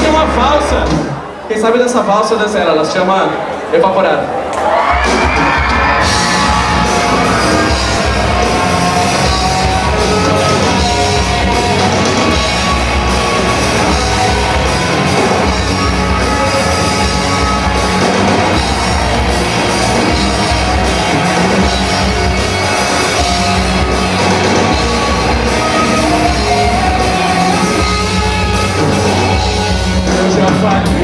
tem uma valsa. Quem sabe dessa valsa dessa ela, ela se chama Evaporada. like